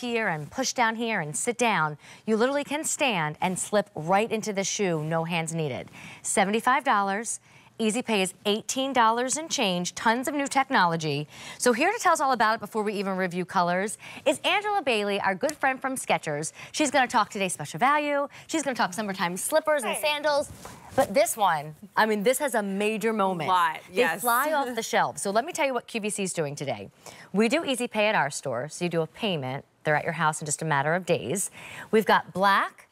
here and push down here and sit down. You literally can stand and slip right into the shoe, no hands needed. $75. Easy Pay is $18 and change, tons of new technology. So here to tell us all about it before we even review colors is Angela Bailey, our good friend from Skechers. She's gonna talk today special value. She's gonna talk summertime slippers and sandals. But this one, I mean, this has a major moment. Lot, yes. They fly off the shelves. So let me tell you what QVC is doing today. We do Easy Pay at our store, so you do a payment. They're at your house in just a matter of days. We've got black,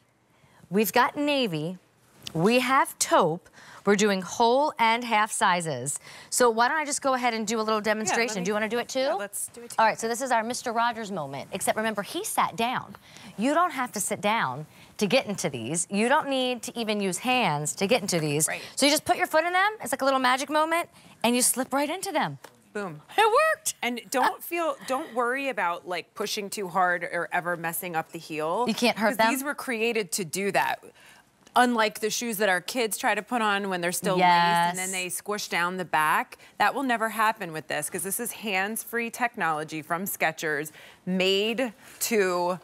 we've got navy, we have taupe, we're doing whole and half sizes. So why don't I just go ahead and do a little demonstration? me- do you want to do it too? Yeah, let's do it All right, so this is our Mr. Rogers moment. Except remember, he sat down. You don't have to sit down to get into these. You don't need to even use hands to get into these. Right. So you just put your foot in them. It's like a little magic moment, and you slip right into them. Boom. It worked. And don't feel, don't worry about like pushing too hard or ever messing up the heel. You can't hurt them? These were created to do that. Unlike the shoes that our kids try to put on when they're still laced and then they squish down the back, that will never happen with this because this is hands-free technology from Skechers made to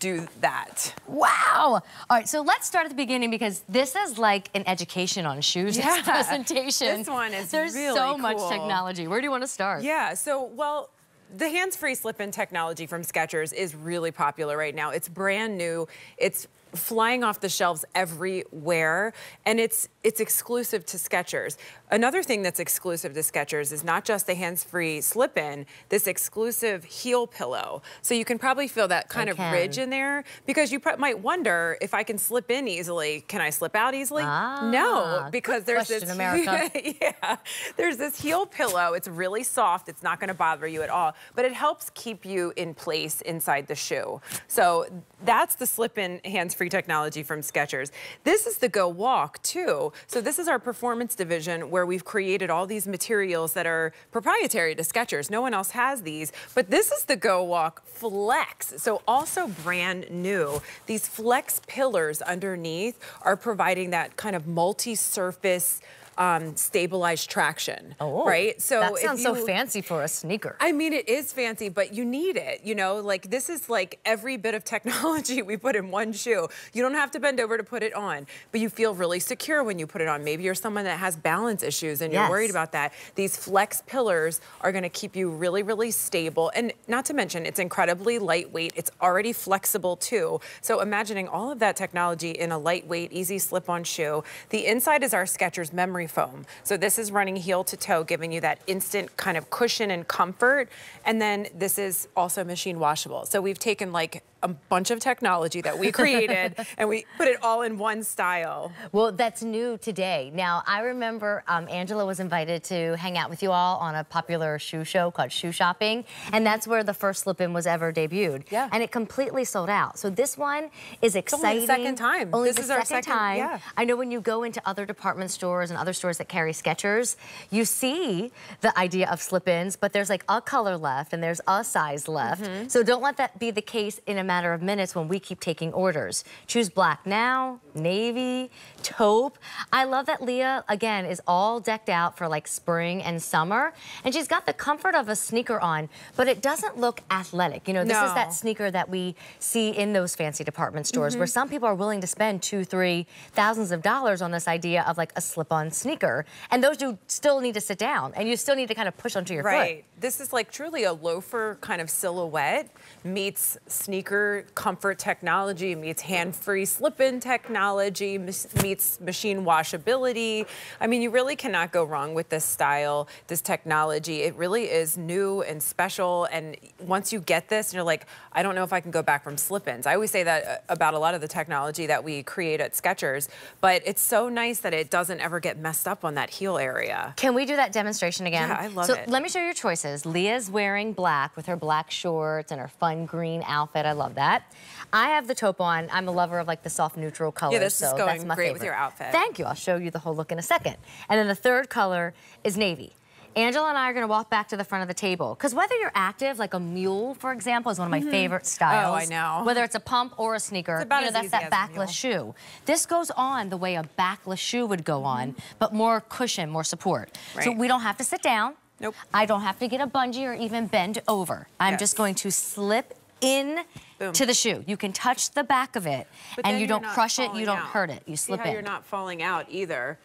do that. Wow. All right, so let's start at the beginning because this is like an education on shoes Yeah. presentation. This one is There's really so much technology. Where do you want to start? Yeah, so, well, the hands-free slip-in technology from Skechers is really popular right now. It's brand new. It's flying off the shelves everywhere, and it's it's exclusive to Skechers. Another thing that's exclusive to Skechers is not just the hands-free slip-in, this exclusive heel pillow. So you can probably feel that kind I of can. ridge in there because you might wonder if I can slip in easily, can I slip out easily? no, Ah, because good there's this America. yeah, there's this heel pillow. It's really soft. It's not going to bother you at all, but it helps keep you in place inside the shoe. So that's the slip-in hands-free technology from Skechers. This is the GOwalk too. So this is our performance division where we've created all these materials that are proprietary to Skechers. No one else has these, but this is the GOwalk Flex. So also brand new. These flex pillars underneath are providing that kind of multi-surface um, stabilized traction, Oh, right? So that sounds so fancy for a sneaker. I mean, it is fancy, but you need it. You know, like this is like every bit of technology we put in one shoe. You don't have to bend over to put it on, but you feel really secure when you put it on. Maybe you're someone that has balance issues and you're Yes. worried about that. These flex pillars are going to keep you really, really stable. And not to mention, it's incredibly lightweight. It's already flexible too. So imagining all of that technology in a lightweight, easy slip-on shoe. The inside is our Skechers memory foam. So this is running heel to toe, giving you that instant kind of cushion and comfort. And then this is also machine washable. So we've taken like a bunch of technology that we created and we put it all in one style. Well, that's new today. Now, I remember um, Angela was invited to hang out with you all on a popular shoe show called Shoe Shopping, and that's where the first slip-in was ever debuted. Yeah. And it completely sold out. So this one is only exciting. the second time. Only This is our second second- time. yeah. I know when you go into other department stores and other stores that carry Skechers, you see the idea of slip-ins, but there's like a color left and there's a size left. Mm-hmm. So don't let that be the case in a matter of minutes when we keep taking orders. Choose black now, navy, taupe. I love that Leah, again, is all decked out for like spring and summer. And she's got the comfort of a sneaker on, but it doesn't look athletic. You know, this is that sneaker that we see in those fancy department stores where mm-hmm. some people are willing to spend two, three thousands of dollars on this idea of like a slip-on sneaker. And those you still need to sit down and you still need to kind of push onto your Right. foot. This is like truly a loafer kind of silhouette meets sneaker comfort technology, meets hand-free slip-in technology, meets machine washability. I mean, you really cannot go wrong with this style, this technology. It really is new and special. And once you get this, you're like, I don't know if I can go back from slip-ins. I always say that uh, about a lot of the technology that we create at Skechers, but it's so nice that it doesn't ever get messed up on that heel area. Can we do that demonstration again? Yeah, I love so it. let me show you your choices. Leah's wearing black with her black shorts and her fun green outfit. I love that. I have the taupe on. I'm a lover of like the soft neutral colors. Yeah, this is so going that's my great with your outfit. Thank you. I'll show you the whole look in a second. And then the third color is navy. Angela and I are going to walk back to the front of the table. Because whether you're active, like a mule, for example, is one of my favorite styles. Oh, I know. Whether it's a pump or a sneaker, you know, that's that backless shoe. This goes on the way a backless shoe would go on, but more cushion, more support. Right. So Mm-hmm. We don't have to sit down. Nope. I don't have to get a bungee or even bend over. I'm Yes. just going to slip in Boom. to the shoe. You can touch the back of it But and you don't crush it, you don't out. hurt it. You See slip how in. you're not falling out either.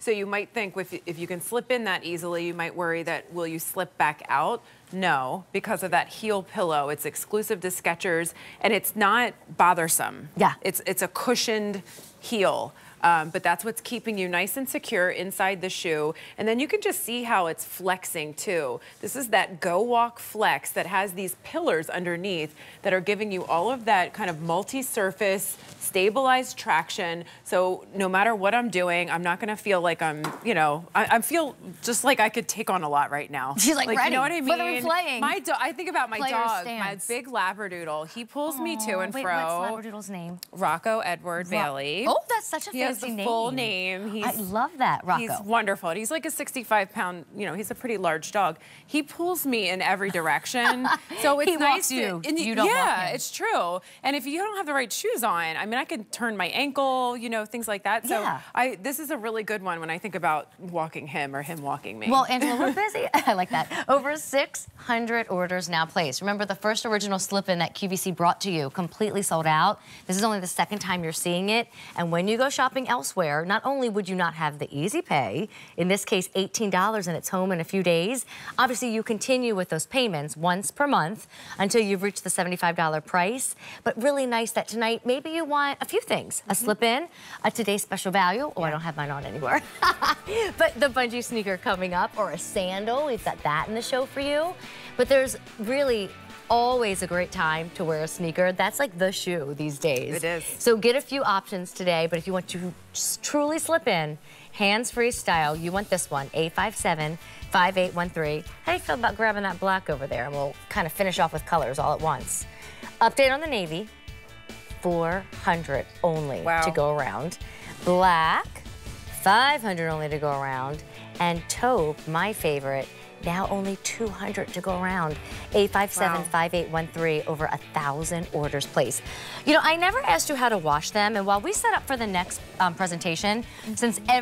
So you might think if you can slip in that easily, you might worry that will you slip back out? No, because of that heel pillow. It's exclusive to Skechers and it's not bothersome. Yeah. It's it's a cushioned heel. Um, but that's what's keeping you nice and secure inside the shoe. And then you can just see how it's flexing too. This is that GOwalk Flex that has these pillars underneath that are giving you all of that kind of multi-surface, stabilized traction. So no matter what I'm doing, I'm not gonna feel like I'm, you know, I, I feel just like I could take on a lot right now. She's like, you ready. know what I mean? Playing? My do- I think about my Player dog, stance. my big Labradoodle. He pulls me to and Wait, fro. what's Labradoodle's name? Rocco Edward Bailey. Oh, that's such a He has fancy the name. full name. He's, I love that, Rocco. He's wonderful. He's like a 65 pound, you know, he's a pretty large dog. He pulls me in every direction. So it's He nice walks to- you. and You don't walk Yeah, it's true. And if you don't have the right shoes on, I mean, I could turn my ankle, you know, things like that. So Yeah. I this is a really good one when I think about walking him or him walking me. Well, Angela, we're busy. I like that. Over 600 orders now placed. Remember, the first original slip-in that QVC brought to you completely sold out. This is only the second time you're seeing it. And when you go shopping elsewhere, not only would you not have the easy pay, in this case, $18 and it's home in a few days, obviously you continue with those payments once per month until you've reached the $75 price. But really nice that tonight, maybe you want a few things. A mm-hmm. slip-in, a today's special value. Oh, I don't have mine on anymore. but the bungee sneaker coming up or a sandal, we've got that in the show for you. But there's really always a great time to wear a sneaker. That's like the shoe these days. It is. So get a few options today, but if you want to truly slip in, hands-free style, you want this one, 857 5813. How do you feel about grabbing that black over there? And we'll kind of finish off with colors all at once. Update on the navy, 400 only Wow. to go around. Black, 500 only to go around. And taupe, my favorite, now only 200 to go around. 857-5813, over a thousand orders placed. You know, I never asked you how to wash them, and while we set up for the next um, presentation, since every